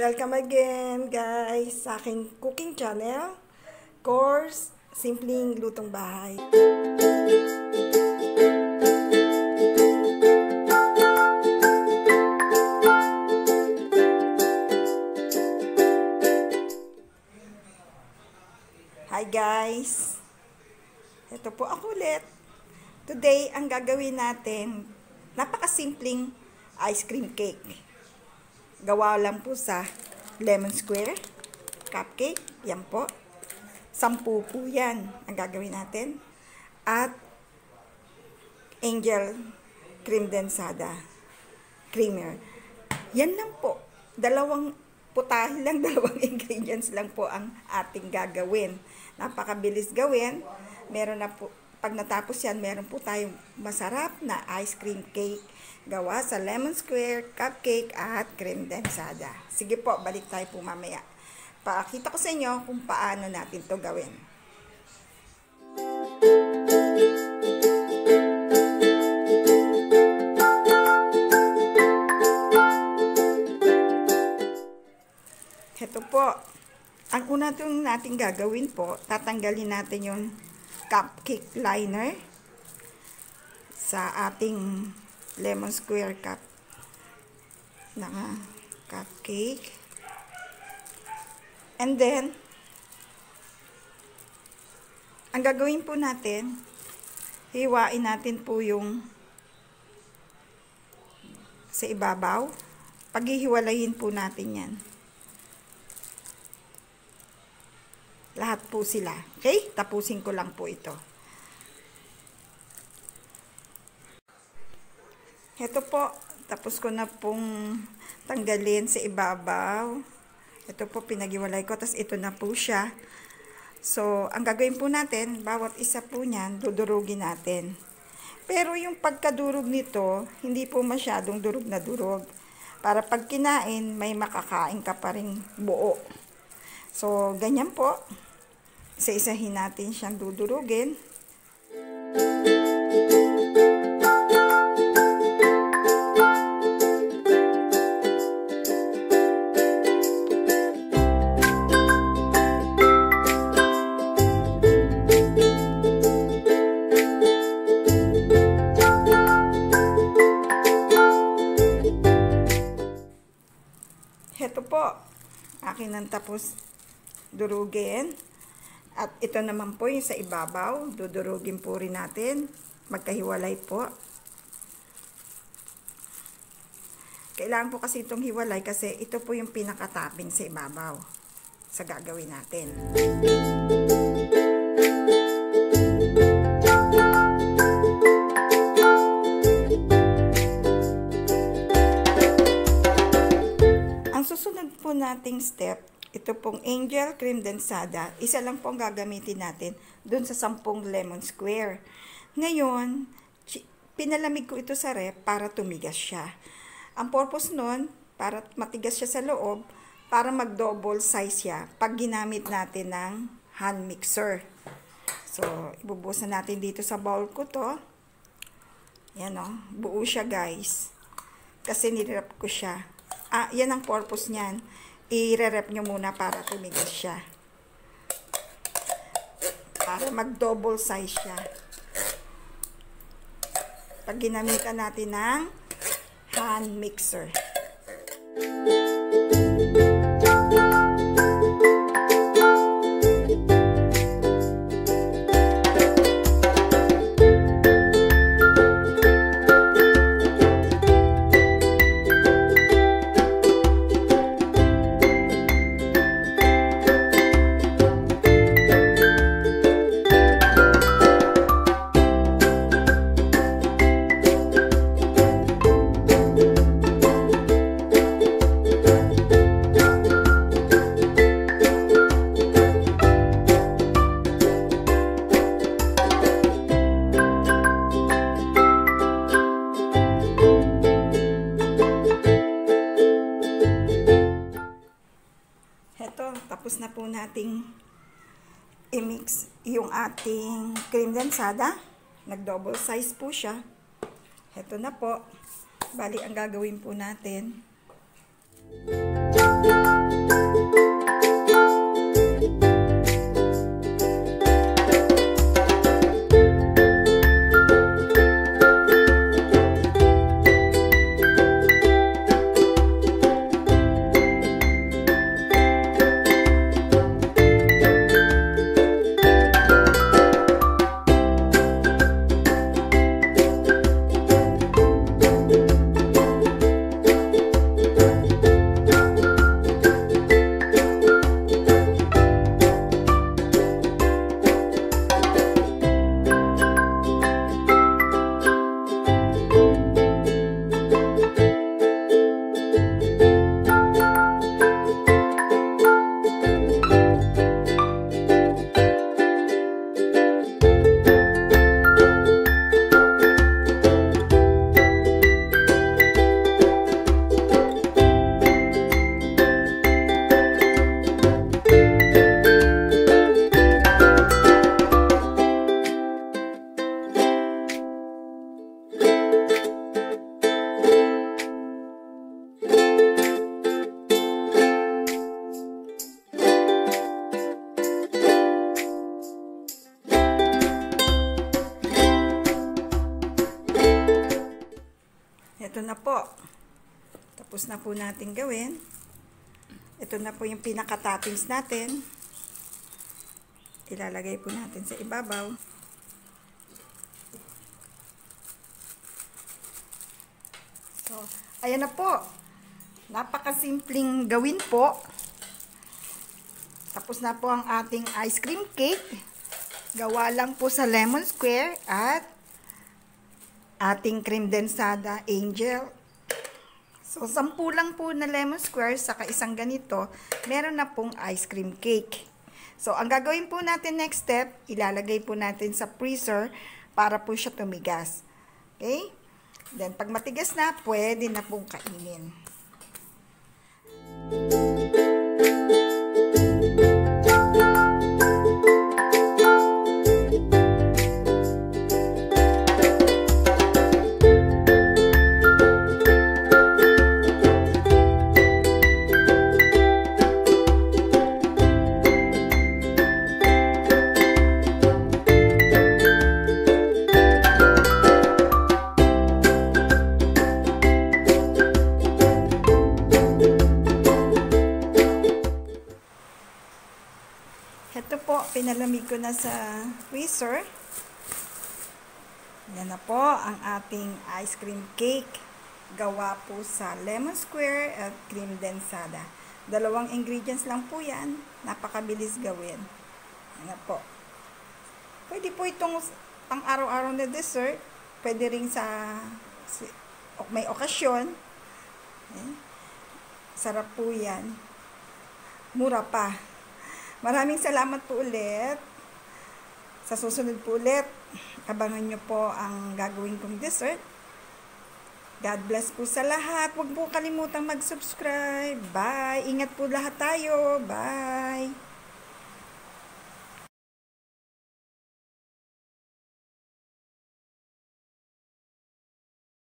Welcome again guys sa aking cooking channel. Course, simpleng lutong bahay. Hi guys! Ito po ako ulit. Today, ang gagawin natin, napakasimpleng ice cream cake. Gawa lang po sa lemon square, cupcake, yan po. Sampu po yan ang gagawin natin. At angel cream densada, creamer. Yan lang po. Dalawang putahe lang, dalawang ingredients lang po ang ating gagawin. Napakabilis gawin. Meron na po, pag natapos yan, meron po tayong masarap na ice cream cake gawa sa lemon square, cupcake at cream densada. Sige po, balik tayo po mamaya. Pakita ko sa inyo kung paano natin to gawin. Ito po. Ang una itong natin gagawin po, tatanggalin natin yung cupcake liner sa ating lemon square cup na cupcake. And then, ang gagawin po natin, hiwain natin po yung sa ibabaw. Paghihiwalayin po natin yan. Lahat po sila. Okay? Tapusin ko lang po ito. Ito po. Tapos ko na pong tanggalin sa ibabaw. Ito po pinagiwalay ko. Tapos ito na po siya. So, ang gagawin po natin, bawat isa po niyan, dudurugin natin. Pero yung pagkadurog nito, hindi po masyadong durog na durog. Para pag kinain, may makakain ka pa rin buo. So, ganyan po. Isa-isahin natin siyang dudurugin. Heto po. Akin ang tapos durugin. At ito naman po yung sa ibabaw. Dudurugin po rin natin. Magkahiwalay po. Kailangan po kasi itong hiwalay kasi ito po yung pinakatapping sa ibabaw sa gagawin natin. Ang susunod po nating step, ito pong Angel Cream Densada, isa lang pong gagamitin natin dun sa 10 lemon square. Ngayon, pinalamig ko ito sa rep para tumigas siya. Ang purpose nun, para matigas siya sa loob, para mag-double size siya pag ginamit natin ng hand mixer. So, ibubusan natin dito sa bowl ko to. Yan o, buo siya guys. Kasi nirep ko siya. Ah, yan ang purpose niyan. I-rep nyo muna para tumigas siya. Para mag-double size siya. Pag ginamitan natin ng hand mixer. Heto, na po nating i-mix yung ating cream densada. Nag-double size po siya. Heto na po. Bali, ang gagawin po natin. Ito na po. Tapos na po natin gawin. Ito na po yung pinaka-toppings natin. Ilalagay po natin sa ibabaw. So, ayan na po. Napakasimpleng gawin po. Tapos na po ang ating ice cream cake. Gawa lang po sa lemon square at ating cream densada angel. So, sampu lang po na lemon square saka isang ganito, meron na pong ice cream cake. So, ang gagawin po natin next step, ilalagay po natin sa freezer para po siya tumigas. Okay? Then, pag matigas na, pwede na pong kainin. Ito po, pinalamig ko na sa freezer. Yan na po ang ating ice cream cake. Gawa po sa lemon square at cream densada. Dalawang ingredients lang po yan. Napakabilis gawin. Yan na po. Pwede po itong pang araw-araw na dessert. Pwede rin sa may okasyon. Sarap po yan. Mura pa. Maraming salamat po ulit. Sa susunod po ulit, abangan nyo po ang gagawin kong dessert. God bless po sa lahat. Huwag po kalimutang mag-subscribe. Bye. Ingat po lahat tayo. Bye.